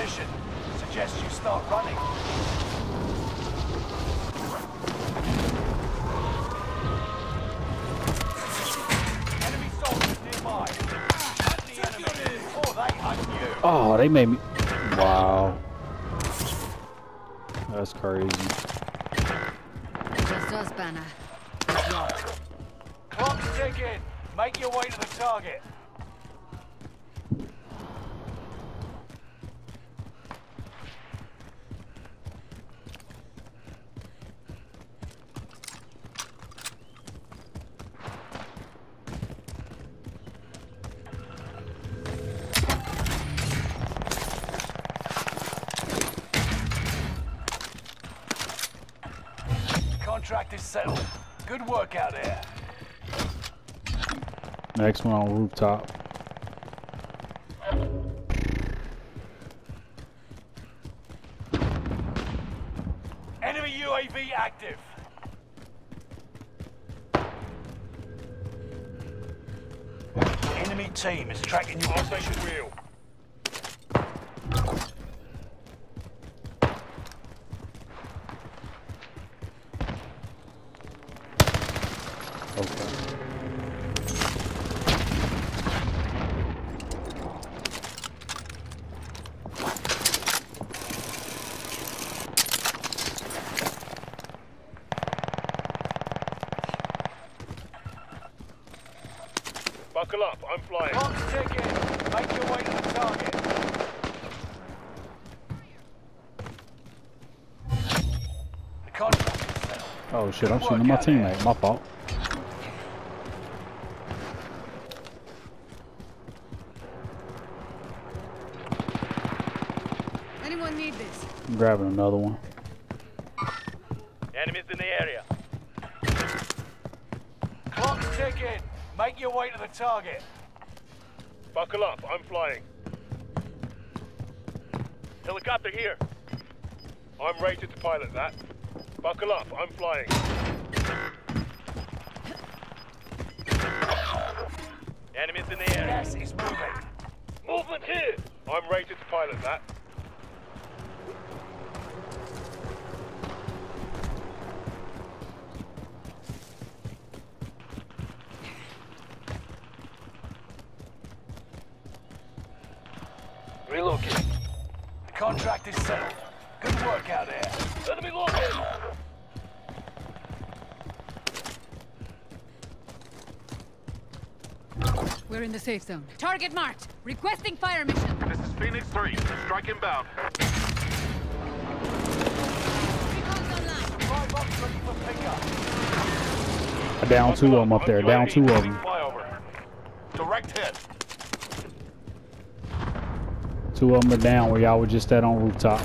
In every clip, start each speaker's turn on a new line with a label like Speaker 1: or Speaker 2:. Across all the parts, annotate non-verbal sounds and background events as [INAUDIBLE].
Speaker 1: position. Suggest you start running. Enemy soldiers nearby. Hunt the enemy before they hunt you.
Speaker 2: Oh, they made me. Wow. That's crazy.
Speaker 3: Just us, Banner. It's.
Speaker 1: Clock's ticking. Make your way to the target. Contract is settled. Good work out there.
Speaker 2: Next one on rooftop.
Speaker 1: Enemy UAV active. Enemy team is tracking your position. Wheel.
Speaker 4: Buckle up, I'm flying.
Speaker 1: Clock's ticking. Make your way to the target. The contract.
Speaker 2: Oh shit, I'm shooting my teammate. My fault.
Speaker 3: Anyone need this?
Speaker 2: I'm grabbing another one.
Speaker 4: Enemies in the area.
Speaker 1: Clock's ticking. Make your way to the target.
Speaker 4: Buckle up, I'm flying. Helicopter here. I'm rated to pilot that. Buckle up, I'm flying. Enemies in the area.
Speaker 1: Gas is moving.
Speaker 4: Movement here. I'm rated to pilot that.
Speaker 1: The contract is settled. Good work out there.
Speaker 4: Enemy located.
Speaker 3: We're in the safe zone. Target marked. Requesting fire mission.
Speaker 4: This is Phoenix 3. Strike inbound.
Speaker 3: Recon's online.
Speaker 1: Supply box ready for pickup.
Speaker 2: I down two of them up there. Down two of them.
Speaker 4: Flyover. Direct hit.
Speaker 2: Two of them are down where y'all were just at on rooftop.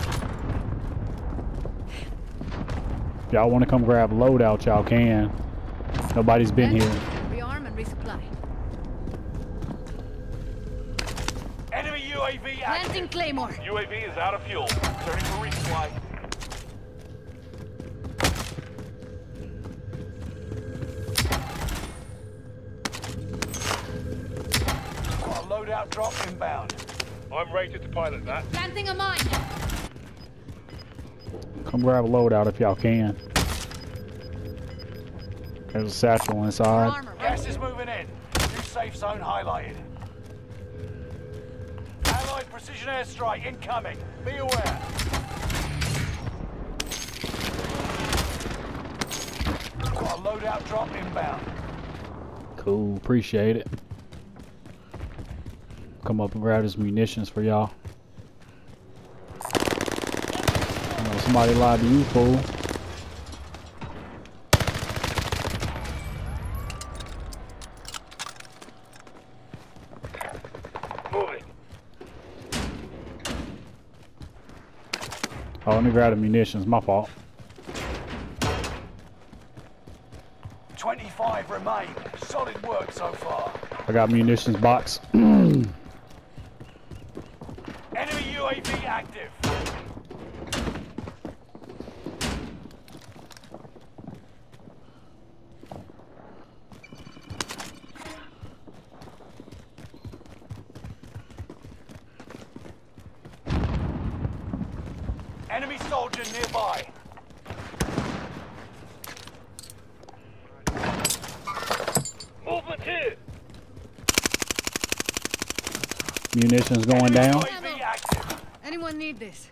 Speaker 2: Y'all want to come grab loadout, y'all can. Nobody's been here.
Speaker 3: Rearm and resupply.
Speaker 1: Enemy UAV active.
Speaker 3: Planting Claymore.
Speaker 4: UAV is out of fuel. Turning for resupply.
Speaker 1: Got loadout drop inbound.
Speaker 4: I'm rated to pilot that.
Speaker 3: Planting a mine.
Speaker 2: Come grab a loadout if y'all can. There's a satchel inside.
Speaker 3: armor.
Speaker 1: Gas is moving in. New safe zone highlighted. Allied precision airstrike incoming. Be aware. Got a loadout drop inbound.
Speaker 2: Cool, appreciate it. Come up and grab his munitions for y'all. Somebody lied to you, fool. Oh, let me grab the munitions. My fault.
Speaker 1: 25 remain. Solid work so far.
Speaker 2: I got munitions box. [CLEARS THROAT]
Speaker 1: Enemy UAV active. Enemy soldier nearby.
Speaker 4: Movement here!
Speaker 2: Munitions going down.
Speaker 1: UAV active.
Speaker 3: Anyone need this?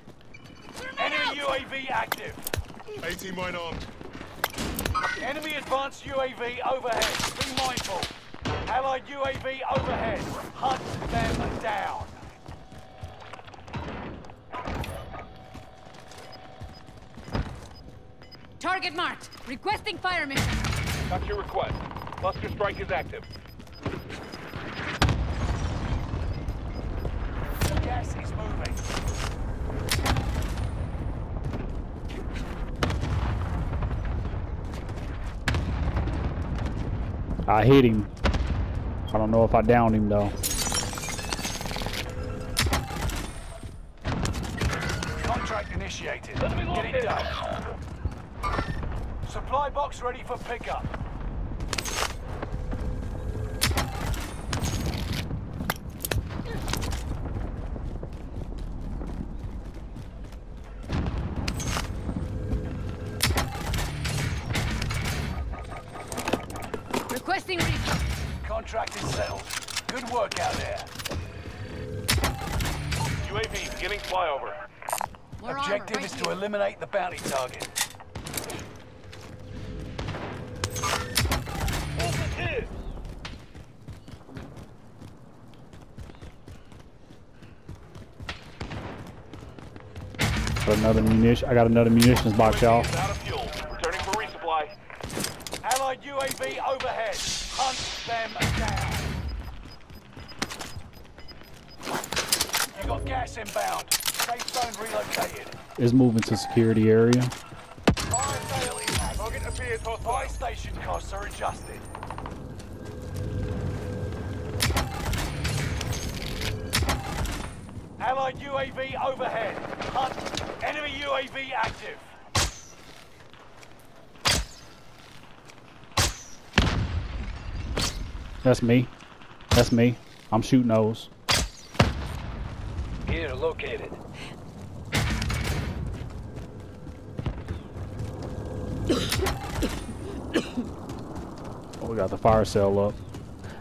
Speaker 1: Enemy UAV active.
Speaker 4: 18 mine armed.
Speaker 1: Enemy advanced UAV overhead. Be mindful. Allied UAV overhead. Hunt them down.
Speaker 3: Target marked. Requesting fire mission.
Speaker 4: Got your request. Cluster strike is active.
Speaker 1: Gas is moving.
Speaker 2: I hit him. I don't know if I downed him though.
Speaker 1: Contract initiated.
Speaker 4: Let me
Speaker 1: Get it
Speaker 4: in.
Speaker 1: done. Supply box ready for pickup.
Speaker 3: Requesting recon.
Speaker 1: Contract is settled. Good work out there.
Speaker 4: UAV beginning flyover.
Speaker 3: More
Speaker 1: Objective
Speaker 3: armor,
Speaker 1: is
Speaker 3: right
Speaker 1: to eliminate the bounty target.
Speaker 4: Movement here!
Speaker 2: Got another munition. I got another munitions box, y'all.
Speaker 4: Is out of fuel. Returning for resupply.
Speaker 1: Allied UAV overhead. Hunt them down. You got gas inbound. Safe zone relocated.
Speaker 2: It's moving to security area.
Speaker 1: Fire sale is.
Speaker 4: Target appears
Speaker 1: Buy
Speaker 4: hostile.
Speaker 1: station costs are adjusted. Allied UAV overhead. Hunt. Enemy UAV active.
Speaker 2: That's me. That's me. I'm shooting those.
Speaker 1: Gear located.
Speaker 2: Oh, we got the fire sale up.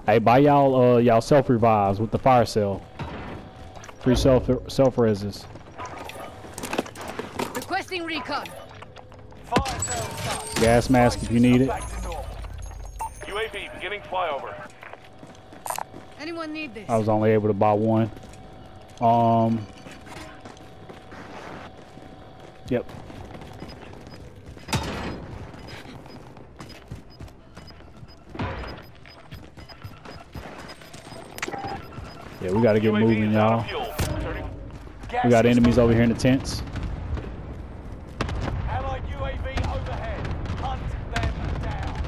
Speaker 2: Hey, buy y'all uh y'all self revives with the fire sale. Free self self reses.
Speaker 3: Requesting recon.
Speaker 1: Fire.
Speaker 2: Gas mask if you need it.
Speaker 1: Back to normal.
Speaker 4: UAV beginning flyover.
Speaker 3: Anyone need this?
Speaker 2: I was only able to buy one. Um. Yep. Yeah, we gotta get
Speaker 4: UAV
Speaker 2: moving, y'all. We got enemies over here in the tents.
Speaker 1: Allied UAV overhead. Hunt them down.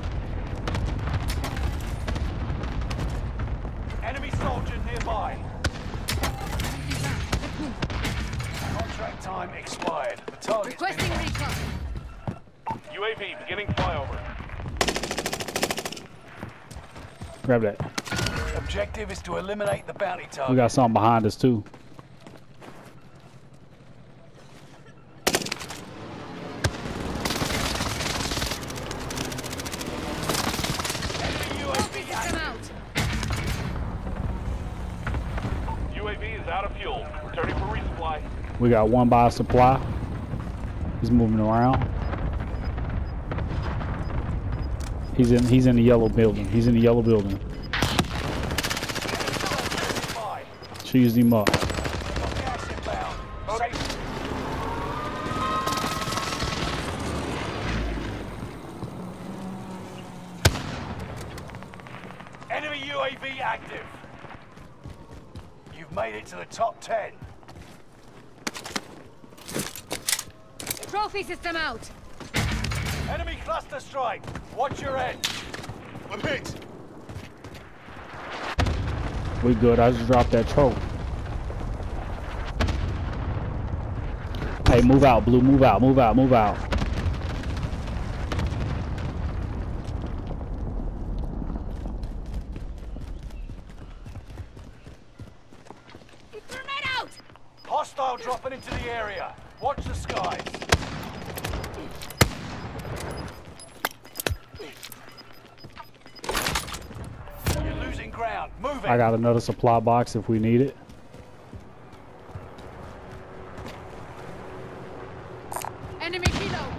Speaker 1: Enemy soldier nearby. Contract time expired. The target's
Speaker 3: Requesting recon.
Speaker 4: UAV beginning flyover.
Speaker 2: Grab that.
Speaker 1: Objective is to eliminate the bounty target.
Speaker 2: We got something behind us too.
Speaker 1: Enemy
Speaker 3: Trophy
Speaker 1: UAV
Speaker 3: system
Speaker 1: active.
Speaker 3: out.
Speaker 4: UAV is out of fuel. Returning for resupply.
Speaker 2: We got one by supply. He's moving around. He's in he's in the yellow building. He's in the yellow building. Cheesed him up.
Speaker 1: Enemy UAV active. You've made it to the top 10.
Speaker 3: Trophy system out.
Speaker 1: Enemy cluster strike. Watch your head.
Speaker 4: I'm hit.
Speaker 2: We good. I just dropped that trope. Hey, move out, Blue. Move out. Move out. Move out.
Speaker 3: Grenade out.
Speaker 1: Hostile dropping into the area. Watch the skies. You're losing ground. Move it.
Speaker 2: I got another supply box if we need it.
Speaker 3: Enemy kilo.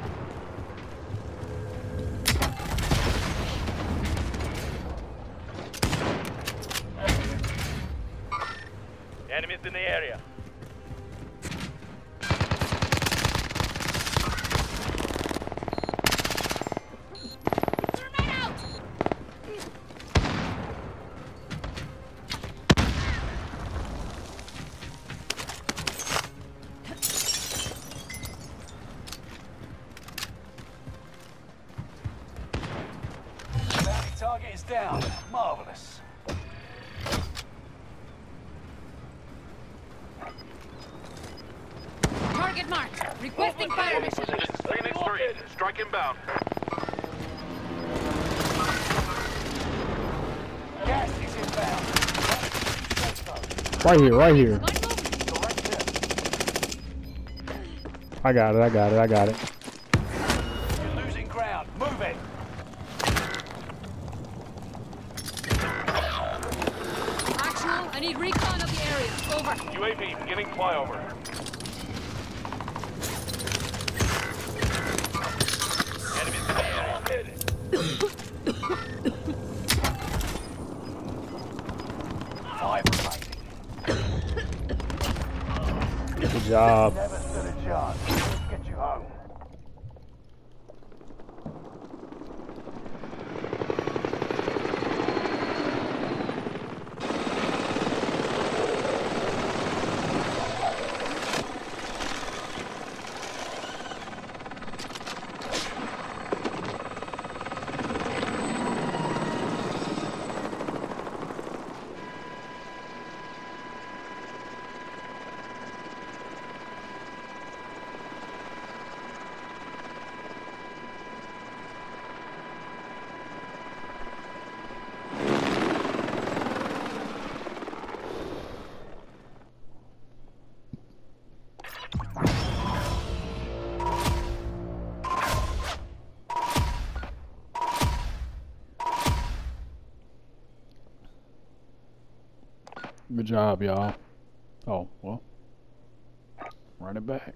Speaker 4: Enemies in the area.
Speaker 1: Target is down. Marvelous.
Speaker 3: Target marked. Requesting fire mission.
Speaker 4: Phoenix 3, strike inbound.
Speaker 1: Gas is inbound.
Speaker 2: Right here, right here.
Speaker 3: One movement.
Speaker 1: Direct hit.
Speaker 2: I got it, I got it, I got it.
Speaker 4: Beginning flyover. Enemies in the area.
Speaker 1: Five.
Speaker 2: Good job. Good job, y'all. Oh, well. Run it back.